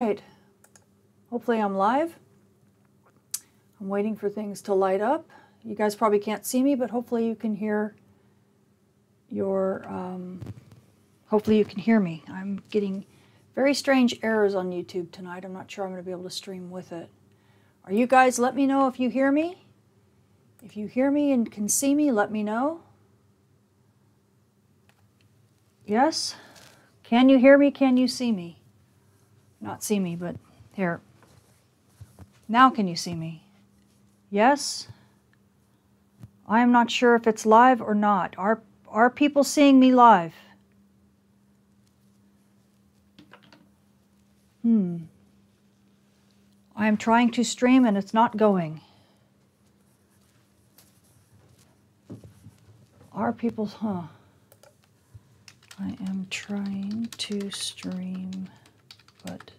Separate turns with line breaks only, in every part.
right. Hopefully I'm live. I'm waiting for things to light up. You guys probably can't see me, but hopefully you can hear your, um, hopefully you can hear me. I'm getting very strange errors on YouTube tonight. I'm not sure I'm going to be able to stream with it. Are you guys, let me know if you hear me. If you hear me and can see me, let me know. Yes? Can you hear me? Can you see me? Not see me, but here. Now can you see me? Yes? I am not sure if it's live or not. Are, are people seeing me live? Hmm. I am trying to stream and it's not going. Are people, huh? I am trying to stream but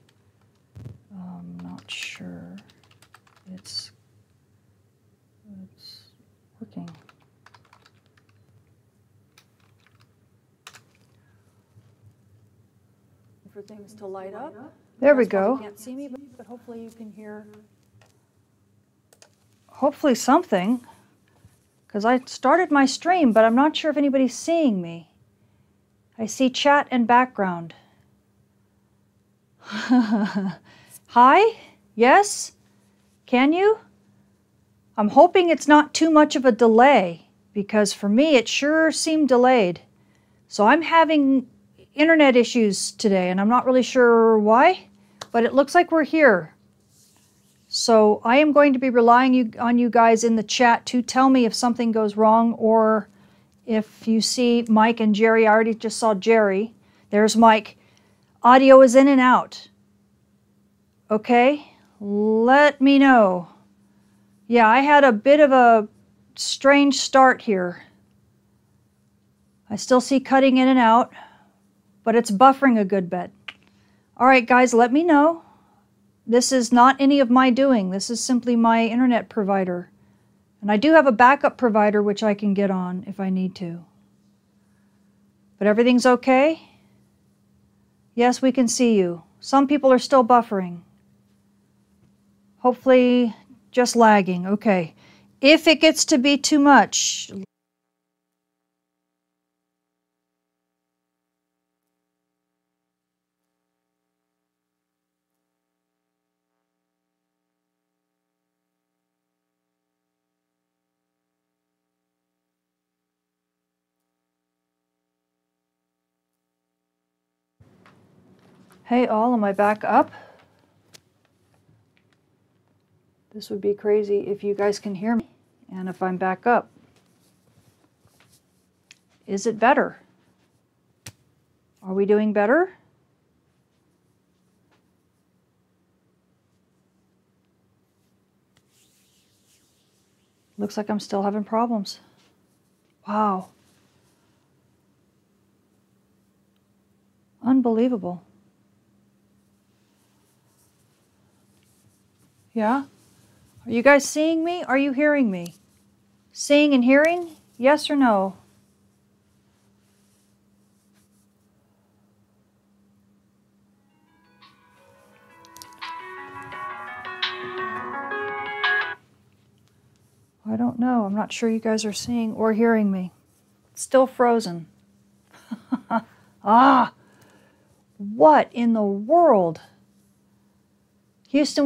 I'm not sure it's it's working. For things to light up. There we go. You can't see me, but, but hopefully you can hear. Hopefully something, because I started my stream, but I'm not sure if anybody's seeing me. I see chat and background. Hi? Yes? Can you? I'm hoping it's not too much of a delay because for me it sure seemed delayed. So I'm having internet issues today and I'm not really sure why, but it looks like we're here. So I am going to be relying you, on you guys in the chat to tell me if something goes wrong or if you see Mike and Jerry. I already just saw Jerry. There's Mike. Audio is in and out. Okay, let me know. Yeah, I had a bit of a strange start here. I still see cutting in and out, but it's buffering a good bit. All right, guys, let me know. This is not any of my doing. This is simply my internet provider. And I do have a backup provider which I can get on if I need to. But everything's okay? Yes, we can see you. Some people are still buffering. Hopefully just lagging. Okay. If it gets to be too much, Hey all, am I back up? This would be crazy if you guys can hear me and if I'm back up. Is it better? Are we doing better? Looks like I'm still having problems. Wow. Unbelievable. Yeah? Are you guys seeing me? Are you hearing me? Seeing and hearing? Yes or no? I don't know. I'm not sure you guys are seeing or hearing me. still frozen. ah! What in the world? Houston